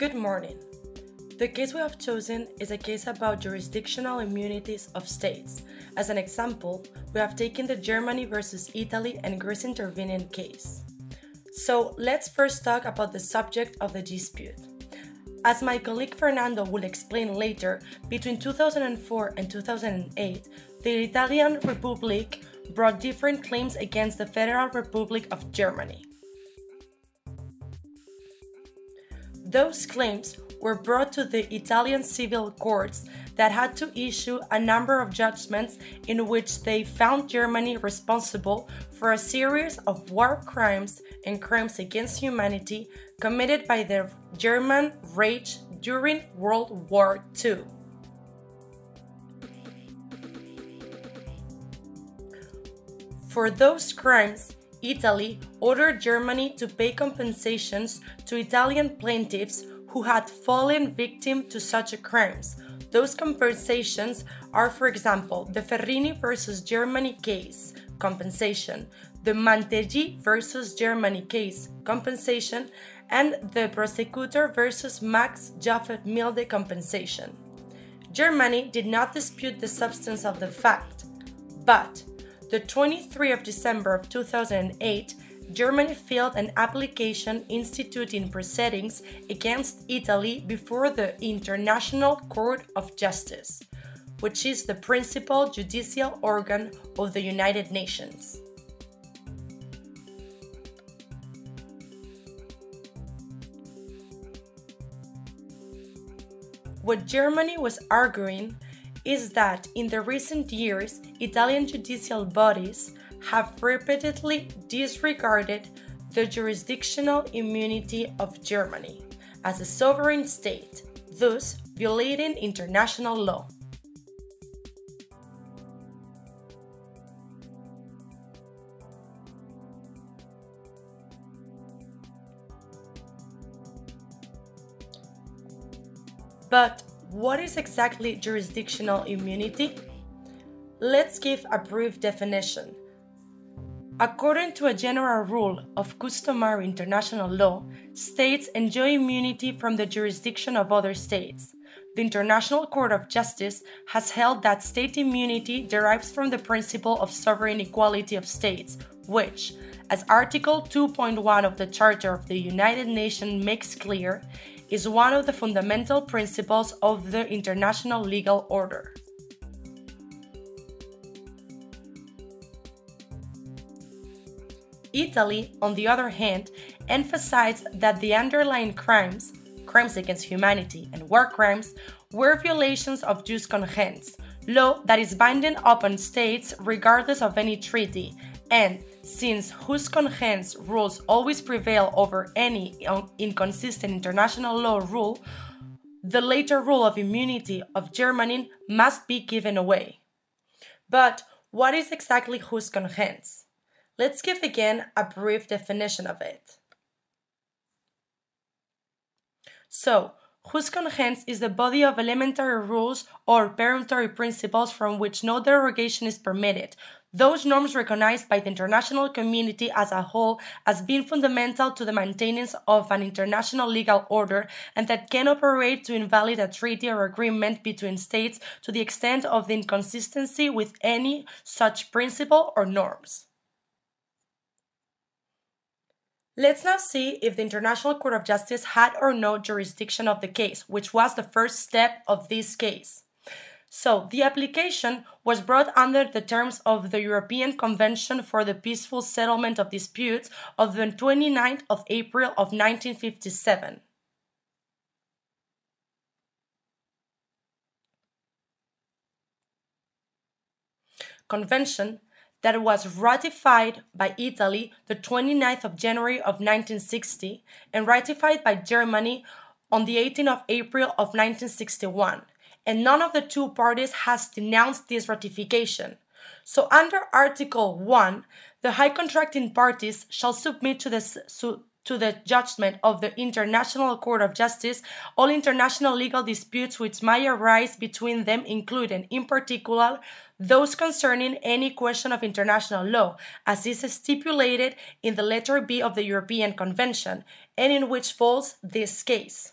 Good morning. The case we have chosen is a case about jurisdictional immunities of states. As an example, we have taken the Germany versus Italy and Greece intervening case. So let's first talk about the subject of the dispute. As my colleague Fernando will explain later, between 2004 and 2008, the Italian Republic brought different claims against the Federal Republic of Germany. Those claims were brought to the Italian civil courts that had to issue a number of judgments in which they found Germany responsible for a series of war crimes and crimes against humanity committed by the German Reich during World War II. For those crimes, Italy ordered Germany to pay compensations to Italian plaintiffs who had fallen victim to such crimes. Those compensations are, for example, the Ferrini versus Germany case compensation, the Manteggi versus Germany case compensation, and the prosecutor versus Max Joseph Milde compensation. Germany did not dispute the substance of the fact, but the 23 of December of 2008, Germany filed an application instituting proceedings against Italy before the International Court of Justice, which is the principal judicial organ of the United Nations. What Germany was arguing is that in the recent years, Italian judicial bodies have repeatedly disregarded the jurisdictional immunity of Germany as a sovereign state, thus violating international law. But what is exactly jurisdictional immunity? Let's give a brief definition. According to a general rule of customary international law, states enjoy immunity from the jurisdiction of other states. The International Court of Justice has held that state immunity derives from the principle of sovereign equality of states, which, as Article 2.1 of the Charter of the United Nations makes clear, is one of the fundamental principles of the international legal order. Italy, on the other hand, emphasized that the underlying crimes, crimes against humanity, and war crimes were violations of jus cogens, law that is binding upon states regardless of any treaty, and since jus cogens rules always prevail over any inconsistent international law rule, the later rule of immunity of Germany must be given away. But what is exactly jus cogens? Let's give again a brief definition of it. So, jus cogens is the body of elementary rules or peremptory principles from which no derogation is permitted, those norms recognized by the international community as a whole as being fundamental to the maintenance of an international legal order and that can operate to invalidate a treaty or agreement between states to the extent of the inconsistency with any such principle or norms. Let's now see if the International Court of Justice had or no jurisdiction of the case, which was the first step of this case. So, the application was brought under the terms of the European Convention for the Peaceful Settlement of Disputes of the 29th of April of 1957. Convention that was ratified by Italy the 29th of January of 1960 and ratified by Germany on the 18th of April of 1961 and none of the two parties has denounced this ratification. So, under Article 1, the high contracting parties shall submit to the, to the judgment of the International Court of Justice all international legal disputes which may arise between them, including, in particular, those concerning any question of international law, as is stipulated in the letter B of the European Convention, and in which falls this case.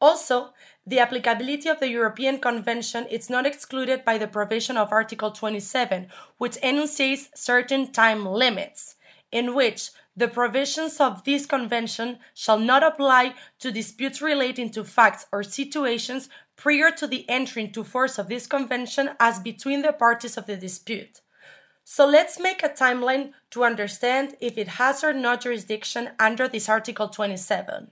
Also, the applicability of the European Convention is not excluded by the provision of Article 27, which enunciates certain time limits, in which the provisions of this convention shall not apply to disputes relating to facts or situations prior to the entry into force of this convention as between the parties of the dispute. So let's make a timeline to understand if it has or not jurisdiction under this Article 27.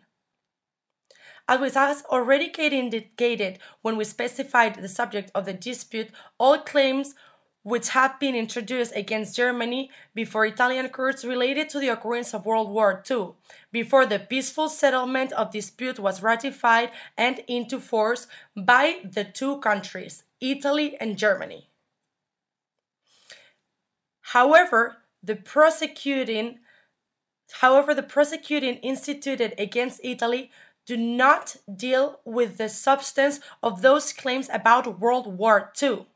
As was already indicated when we specified the subject of the dispute, all claims which had been introduced against Germany before Italian courts related to the occurrence of World War II, before the peaceful settlement of dispute was ratified and into force by the two countries, Italy and Germany. However, the prosecuting however the prosecuting instituted against Italy do not deal with the substance of those claims about World War II.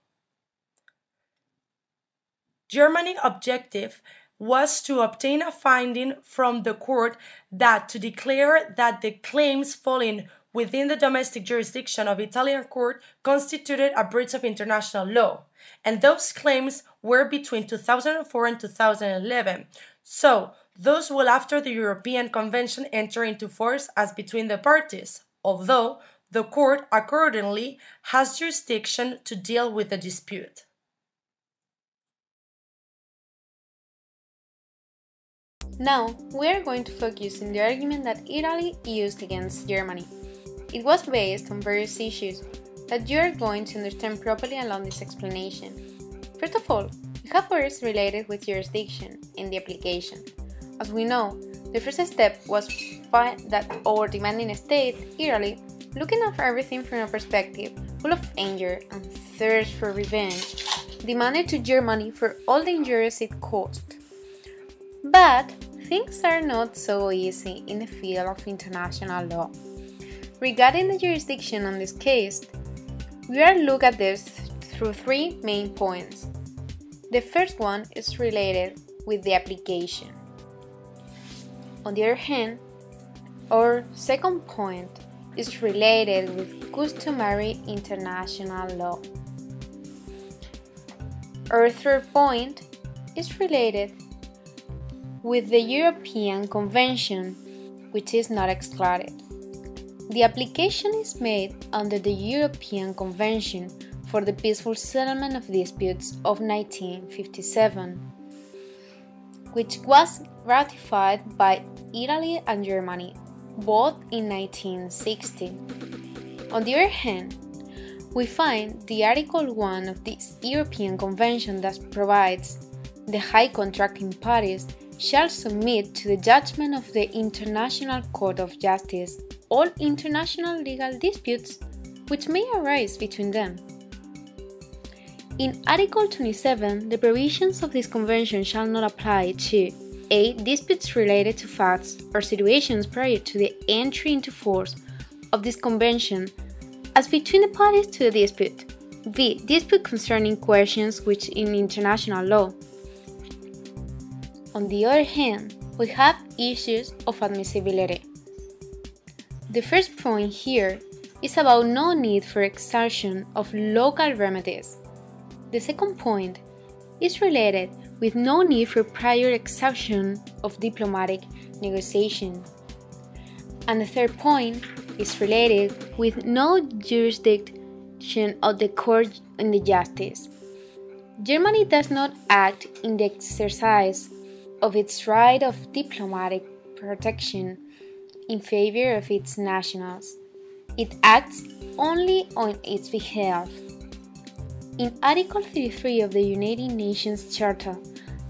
Germany's objective was to obtain a finding from the court that to declare that the claims falling within the domestic jurisdiction of Italian court constituted a breach of international law, and those claims were between 2004 and 2011. So, those will after the European Convention enter into force as between the parties, although the court accordingly has jurisdiction to deal with the dispute. Now, we are going to focus on the argument that Italy used against Germany. It was based on various issues that you are going to understand properly along this explanation. First of all, we have words related with jurisdiction in the application. As we know, the first step was that our demanding state, Italy, looking at everything from a perspective full of anger and thirst for revenge, demanded to Germany for all the injuries it caused. But things are not so easy in the field of international law. Regarding the jurisdiction on this case, we are look at this through three main points. The first one is related with the application. On the other hand, our second point is related with customary international law. Our third point is related with the European Convention, which is not excluded. The application is made under the European Convention for the Peaceful Settlement of Disputes of 1957, which was ratified by Italy and Germany, both in 1960. On the other hand, we find the Article 1 of this European Convention that provides the high contracting parties shall submit to the judgment of the International Court of Justice all international legal disputes which may arise between them. In Article 27, the provisions of this convention shall not apply to a. Disputes related to facts or situations prior to the entry into force of this convention as between the parties to the dispute. b. Dispute concerning questions which in international law. On the other hand, we have issues of admissibility. The first point here is about no need for exertion of local remedies. The second point is related with no need for prior exhaustion of diplomatic negotiation. And the third point is related with no jurisdiction of the court in the justice. Germany does not act in the exercise of its right of diplomatic protection in favor of its nationals. It acts only on its behalf. In Article 33 of the United Nations Charter,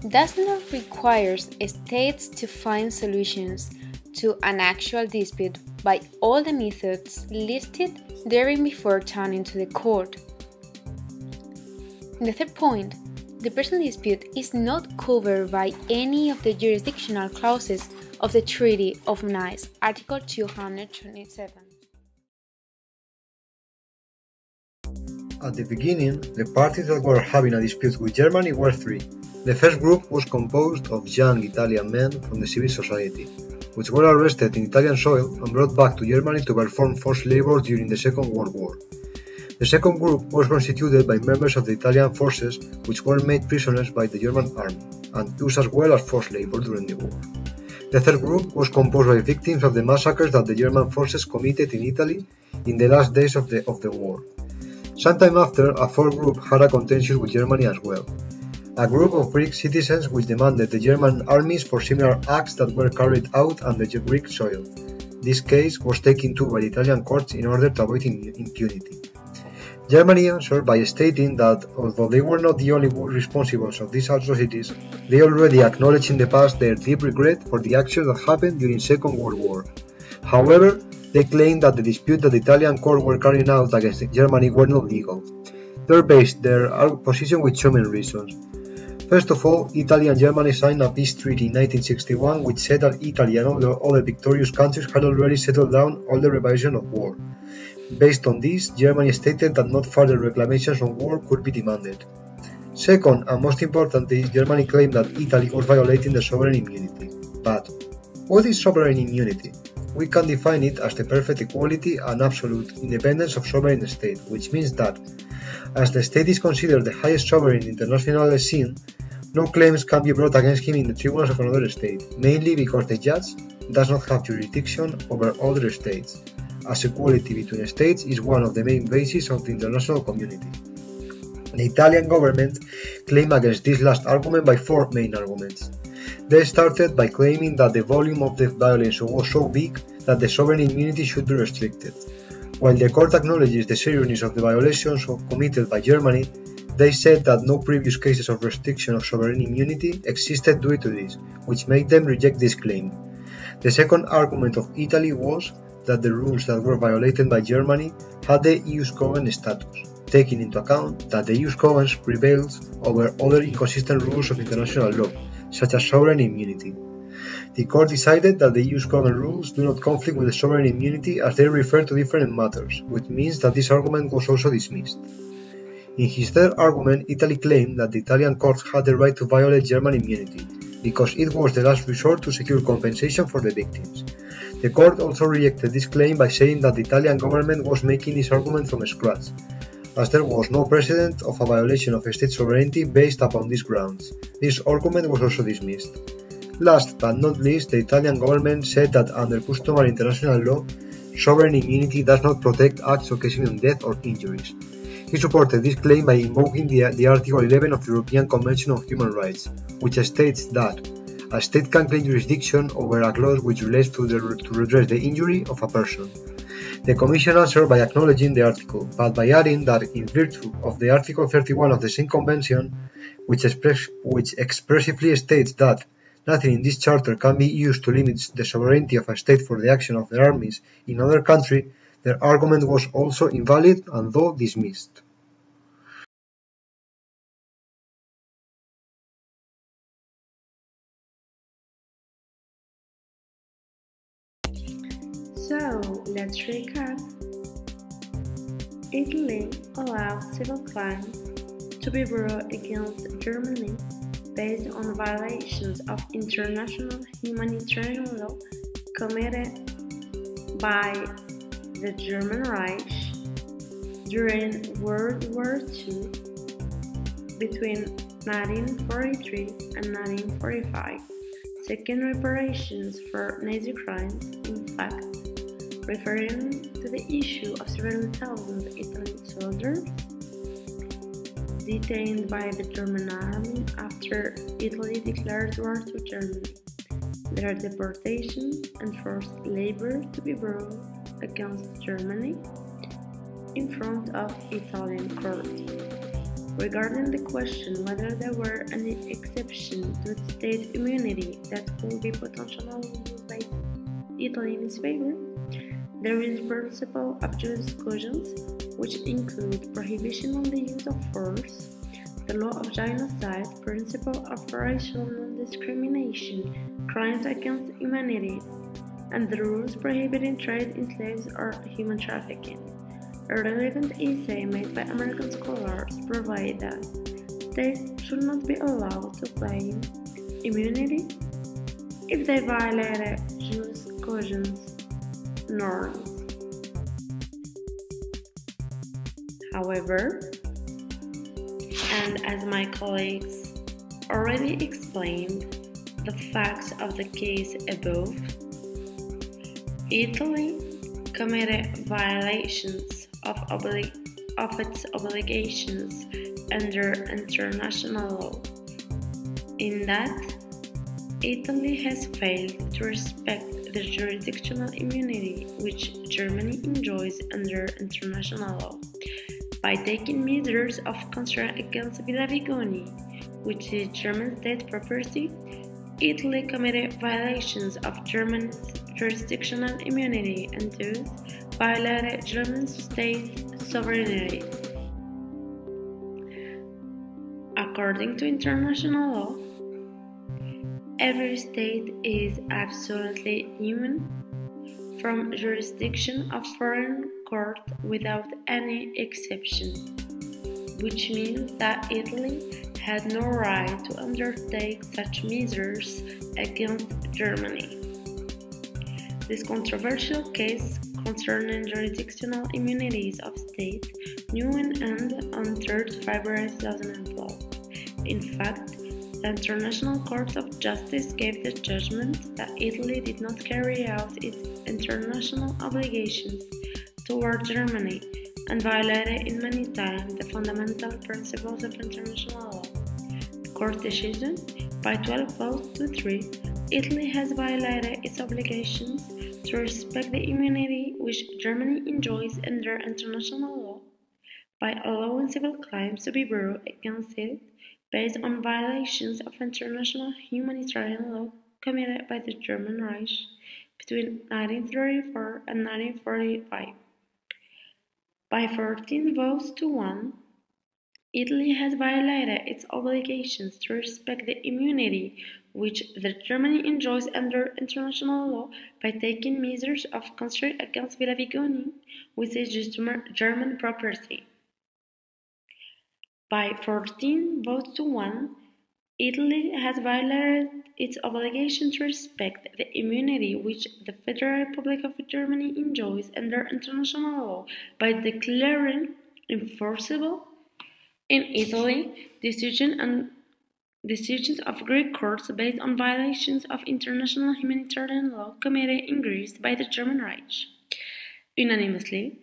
does not require states to find solutions to an actual dispute by all the methods listed therein before turning to the court. The third point, the personal dispute is not covered by any of the jurisdictional clauses of the Treaty of Nice, Article 227. At the beginning, the parties that were having a dispute with Germany were three the first group was composed of young Italian men from the civil society, which were arrested in Italian soil and brought back to Germany to perform forced labor during the Second World War. The second group was constituted by members of the Italian forces which were made prisoners by the German army and used as well as forced labor during the war. The third group was composed by victims of the massacres that the German forces committed in Italy in the last days of the, of the war. Sometime after, a fourth group had a contention with Germany as well. A group of Greek citizens which demanded the German armies for similar acts that were carried out on the Greek soil. This case was taken to by Italian courts in order to avoid impunity. Germany answered by stating that although they were not the only responsibles of these atrocities, they already acknowledged in the past their deep regret for the actions that happened during Second World War. However, they claimed that the dispute that the Italian court were carrying out against Germany were not legal. They based their position with two main reasons. First of all, Italy and Germany signed a peace treaty in 1961 which said that Italy and all the other victorious countries had already settled down all the revision of war. Based on this, Germany stated that no further reclamations on war could be demanded. Second, and most importantly, Germany claimed that Italy was violating the sovereign immunity. But, what is sovereign immunity? We can define it as the perfect equality and absolute independence of sovereign state, which means that, as the state is considered the highest sovereign in the international scene, no claims can be brought against him in the tribunals of another state, mainly because the judge does not have jurisdiction over other states as equality between states is one of the main bases of the international community. The Italian government claimed against this last argument by four main arguments. They started by claiming that the volume of the violence was so big that the sovereign immunity should be restricted. While the court acknowledges the seriousness of the violations committed by Germany, they said that no previous cases of restriction of sovereign immunity existed due to this, which made them reject this claim. The second argument of Italy was that the rules that were violated by Germany had the ius cogens status, taking into account that the ius cogens prevails over other inconsistent rules of international law, such as sovereign immunity. The court decided that the ius cogens rules do not conflict with the sovereign immunity as they refer to different matters, which means that this argument was also dismissed. In his third argument, Italy claimed that the Italian courts had the right to violate German immunity, because it was the last resort to secure compensation for the victims, the court also rejected this claim by saying that the Italian government was making this argument from scratch, as there was no precedent of a violation of state sovereignty based upon these grounds. This argument was also dismissed. Last but not least, the Italian government said that under customary international law, sovereign immunity does not protect acts occasioning death or injuries. He supported this claim by invoking the, the Article 11 of the European Convention on Human Rights, which states that a state can claim jurisdiction over a clause which relates to, the, to redress the injury of a person. The Commission answered by acknowledging the article, but by adding that in virtue of the Article 31 of the same convention, which, express, which expressively states that nothing in this charter can be used to limit the sovereignty of a state for the action of their armies in another country, their argument was also invalid and though dismissed. Claims to be brought against Germany based on violations of international humanitarian law committed by the German Reich during World War II between 1943 and 1945, seeking reparations for Nazi crimes, in fact referring to the issue of several thousand Italian soldiers detained by the German army after Italy declared war to Germany, their deportation and forced labor to be brought against Germany in front of Italian courts. Regarding the question whether there were any exceptions to state immunity that could be potentially used by Italy in its favor, there is principle of jurisprudence, which include prohibition on the use of force, the law of genocide, principle of racial non-discrimination, crimes against humanity, and the rules prohibiting trade in slaves or human trafficking. A relevant essay made by American scholars provide that states should not be allowed to claim immunity if they violated jus cogens norms. However, and as my colleagues already explained the facts of the case above, Italy committed violations of, obli- of its obligations under international law, in that Italy has failed to respect the jurisdictional immunity which Germany enjoys under international law by taking measures of concern against Villa Vigoni, which is German state property, Italy committed violations of German jurisdictional immunity and thus violated German state sovereignty. According to international law, every state is absolutely immune from jurisdiction of foreign without any exception, which means that Italy had no right to undertake such measures against Germany. This controversial case concerning jurisdictional immunities of states knew an end on 3rd February 2012. In fact, the International Court of Justice gave the judgment that Italy did not carry out its international obligations toward Germany and violated in many times the fundamental principles of international law. Court decision, by 12 votes to 3, Italy has violated its obligations to respect the immunity which Germany enjoys under international law by allowing civil claims to be brought against it based on violations of international humanitarian law committed by the German Reich between 1934 and 1945. By 14 votes to 1, Italy has violated its obligations to respect the immunity which the Germany enjoys under international law by taking measures of concern against Villa Vigoni, which is German property. By 14 votes to 1, Italy has violated its obligation to respect the immunity which the Federal Republic of Germany enjoys under international law by declaring enforceable in Italy decision and decisions of Greek courts based on violations of international humanitarian law committed in Greece by the German Reich. Unanimously,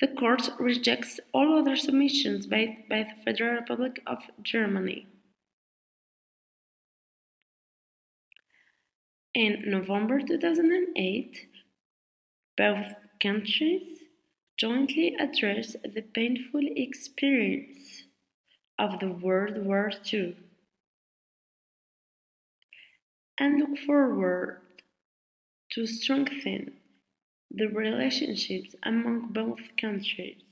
the court rejects all other submissions by the Federal Republic of Germany. In November 2008, both countries jointly addressed the painful experience of the World War II and look forward to strengthen the relationships among both countries.